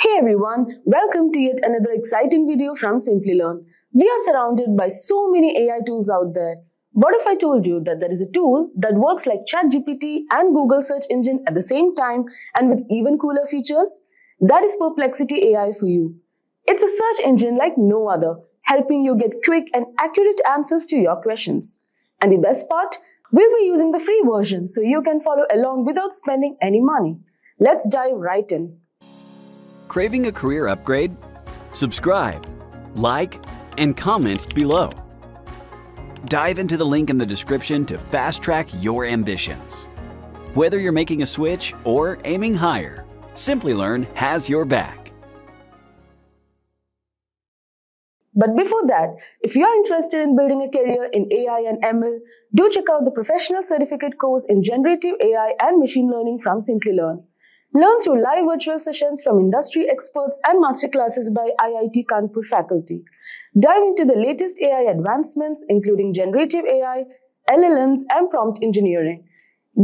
Hey everyone, welcome to yet another exciting video from Simplilearn. We are surrounded by so many AI tools out there. What if I told you that there is a tool that works like ChatGPT and Google search engine at the same time and with even cooler features? That is Perplexity AI for you. It's a search engine like no other, helping you get quick and accurate answers to your questions. And the best part? We'll be using the free version so you can follow along without spending any money. Let's dive right in. Craving a career upgrade? Subscribe, like, and comment below. Dive into the link in the description to fast track your ambitions. Whether you're making a switch or aiming higher, Simplilearn has your back. But before that, if you are interested in building a career in AI and ML, do check out the professional certificate course in generative AI and machine learning from Simplilearn Learn through live virtual sessions from industry experts and masterclasses by IIT Kanpur faculty. Dive into the latest AI advancements, including generative AI, LLMs, and prompt engineering.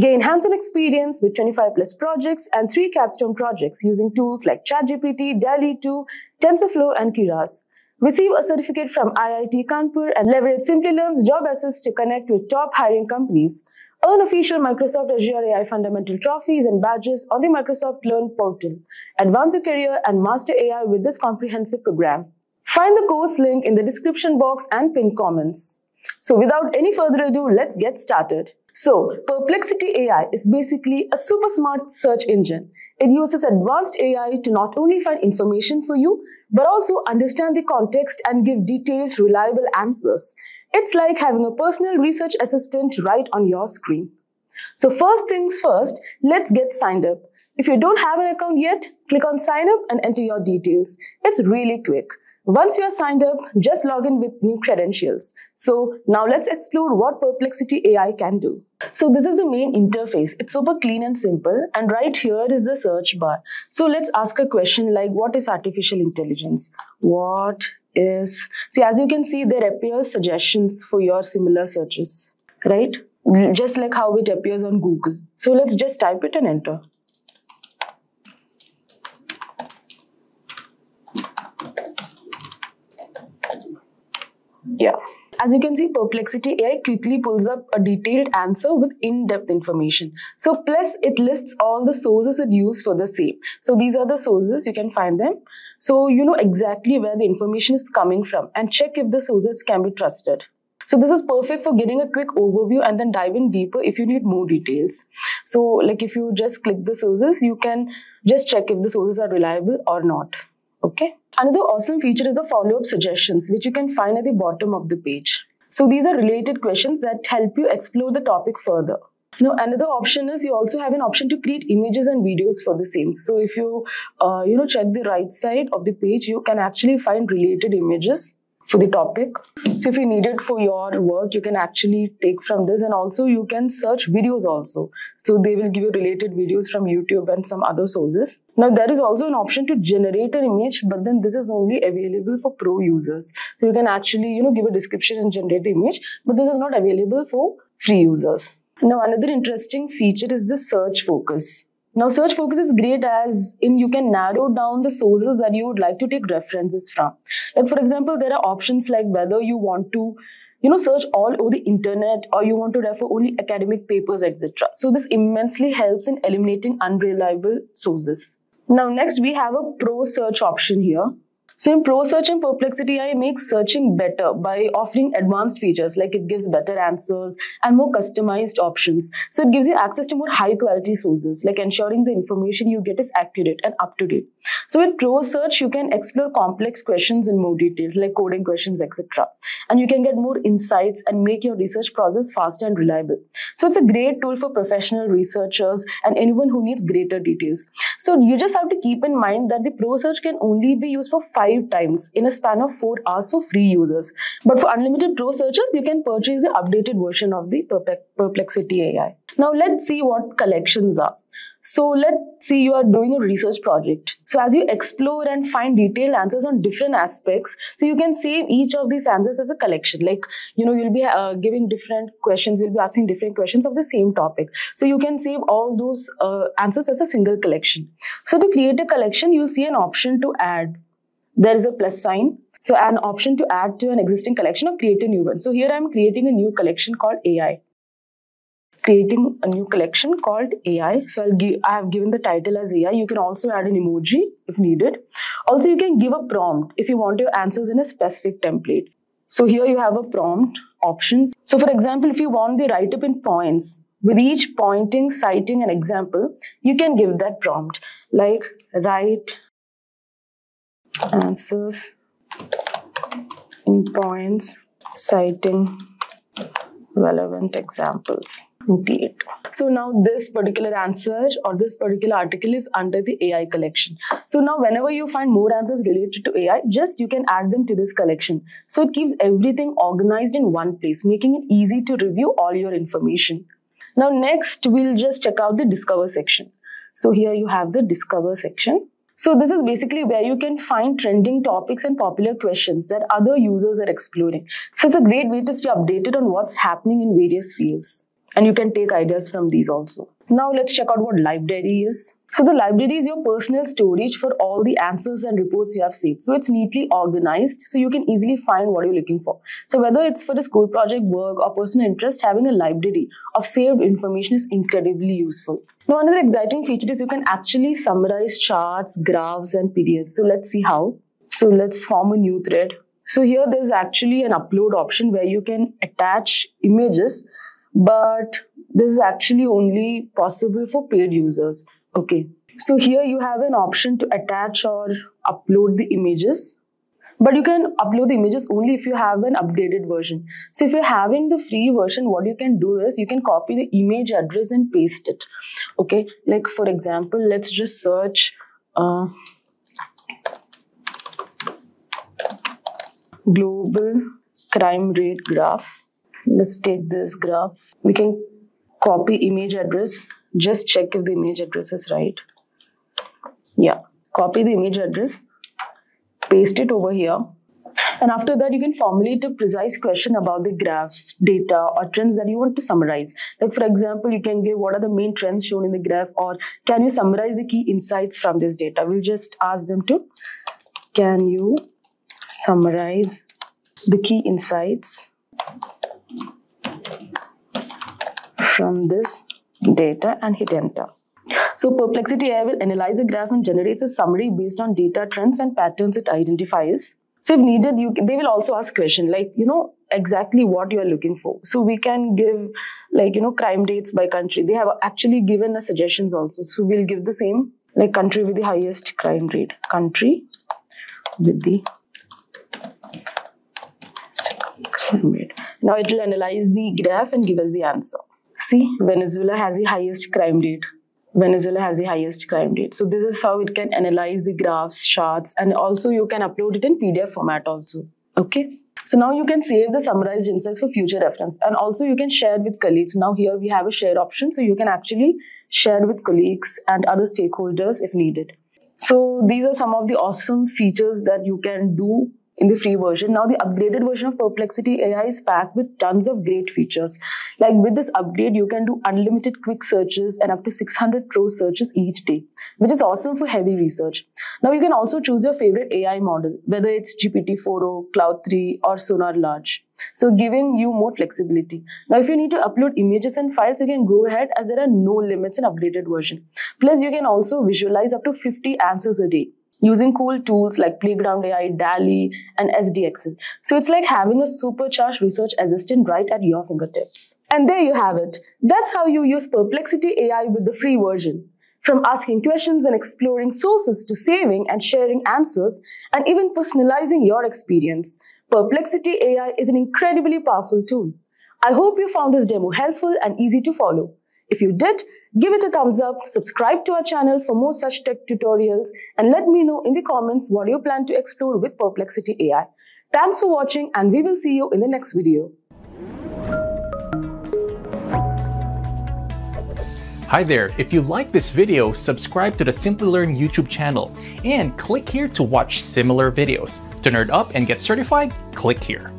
Gain hands-on experience with 25 plus projects and three capstone projects using tools like ChatGPT, DALL-E 2, TensorFlow, and Keras. Receive a certificate from IIT Kanpur and leverage Simplilearn's Job Assist to connect with top hiring companies. Earn official Microsoft Azure AI Fundamental trophies and badges on the Microsoft Learn portal. Advance your career and master AI with this comprehensive program. Find the course link in the description box and pinned comments. So without any further ado, let's get started. So, Perplexity AI is basically a super smart search engine. It uses advanced AI to not only find information for you, but also understand the context and give detailed, reliable answers. It's like having a personal research assistant right on your screen. So first things first, let's get signed up. If you don't have an account yet, click on sign up and enter your details. It's really quick. Once you are signed up, just log in with new credentials. So now let's explore what Perplexity AI can do. So this is the main interface. It's super clean and simple. And right here is the search bar. So let's ask a question like, what is artificial intelligence? What is, see, as you can see, there appears suggestions for your similar searches, right? Just like how it appears on Google. So let's just type it and enter. Yeah. As you can see, Perplexity AI quickly pulls up a detailed answer with in-depth information. So plus it lists all the sources it used for the same. So these are the sources, you can find them. So you know exactly where the information is coming from and check if the sources can be trusted. So this is perfect for getting a quick overview and then dive in deeper if you need more details. So like if you just click the sources, you can just check if the sources are reliable or not. Okay. Another awesome feature is the follow-up suggestions, which you can find at the bottom of the page. So these are related questions that help you explore the topic further. Now, another option is you also have an option to create images and videos for the same. So if you, uh, you know, check the right side of the page, you can actually find related images for the topic. So if you need it for your work, you can actually take from this and also you can search videos also. So they will give you related videos from YouTube and some other sources. Now there is also an option to generate an image, but then this is only available for pro users. So you can actually, you know, give a description and generate the image, but this is not available for free users. Now another interesting feature is the search focus. Now, search focus is great as in you can narrow down the sources that you would like to take references from. Like, for example, there are options like whether you want to you know search all over the internet or you want to refer only academic papers etc so this immensely helps in eliminating unreliable sources. Now next we have a pro search option here so in Pro Search and Perplexity AI makes searching better by offering advanced features like it gives better answers and more customized options. So it gives you access to more high quality sources like ensuring the information you get is accurate and up to date. So with Pro Search, you can explore complex questions in more details like coding questions, etc. And you can get more insights and make your research process faster and reliable. So it's a great tool for professional researchers and anyone who needs greater details. So you just have to keep in mind that the Pro Search can only be used for five five times in a span of four hours for free users. But for unlimited pro searchers, you can purchase the updated version of the Perplexity AI. Now let's see what collections are. So let's see you are doing a research project. So as you explore and find detailed answers on different aspects, so you can save each of these answers as a collection. Like, you know, you'll be uh, giving different questions, you'll be asking different questions of the same topic. So you can save all those uh, answers as a single collection. So to create a collection, you'll see an option to add. There is a plus sign. So an option to add to an existing collection or create a new one. So here I'm creating a new collection called AI creating a new collection called AI. So I'll give, I have given the title as AI. You can also add an emoji if needed. Also, you can give a prompt if you want your answers in a specific template. So here you have a prompt options. So for example, if you want the write up in points, with each pointing, citing an example, you can give that prompt like write answers in points, citing relevant examples. Indeed. So now this particular answer or this particular article is under the AI collection. So now whenever you find more answers related to AI, just you can add them to this collection. So it keeps everything organized in one place, making it easy to review all your information. Now next, we'll just check out the discover section. So here you have the discover section. So this is basically where you can find trending topics and popular questions that other users are exploring. So it's a great way to stay updated on what's happening in various fields and you can take ideas from these also. Now let's check out what library is. So the library is your personal storage for all the answers and reports you have saved. So it's neatly organized so you can easily find what you're looking for. So whether it's for a school project work or personal interest, having a library of saved information is incredibly useful. Now another exciting feature is you can actually summarize charts, graphs and PDFs. So let's see how. So let's form a new thread. So here there's actually an upload option where you can attach images but this is actually only possible for paid users. Okay. So here you have an option to attach or upload the images. But you can upload the images only if you have an updated version. So if you're having the free version, what you can do is you can copy the image address and paste it. Okay. Like for example, let's just search uh, global crime rate graph let's take this graph we can copy image address just check if the image address is right yeah copy the image address paste it over here. And after that you can formulate a precise question about the graphs data or trends that you want to summarize. Like for example you can give what are the main trends shown in the graph or can you summarize the key insights from this data? We'll just ask them to can you summarize the key insights from this data and hit enter. So Perplexity AI will analyze a graph and generates a summary based on data trends and patterns it identifies. So if needed, you they will also ask question like, you know, exactly what you are looking for. So we can give like, you know, crime rates by country. They have actually given us suggestions also. So we'll give the same like country with the highest crime rate. Country with the crime rate. Now it will analyze the graph and give us the answer. See, Venezuela has the highest crime rate. Venezuela has the highest crime rate. So this is how it can analyze the graphs, charts, and also you can upload it in PDF format also. Okay. So now you can save the summarized insights for future reference and also you can share with colleagues. Now here we have a share option so you can actually share with colleagues and other stakeholders if needed. So these are some of the awesome features that you can do in the free version. Now the upgraded version of Perplexity AI is packed with tons of great features. Like with this upgrade, you can do unlimited quick searches and up to 600 pro searches each day, which is awesome for heavy research. Now you can also choose your favorite AI model, whether it's GPT-4o, Claude 3 or Sonar Large. So giving you more flexibility. Now if you need to upload images and files, you can go ahead as there are no limits in upgraded version. Plus you can also visualize up to 50 answers a day using cool tools like Playground AI, DALL-E, and SDXL. So it's like having a supercharged research assistant right at your fingertips. And there you have it. That's how you use Perplexity AI with the free version. From asking questions and exploring sources to saving and sharing answers and even personalizing your experience, Perplexity AI is an incredibly powerful tool. I hope you found this demo helpful and easy to follow. If you did, give it a thumbs up, subscribe to our channel for more such tech tutorials, and let me know in the comments what you plan to explore with Perplexity AI. Thanks for watching and we will see you in the next video. Hi there, if you like this video, subscribe to the Simplilearn YouTube channel and click here to watch similar videos. To nerd up and get certified, click here.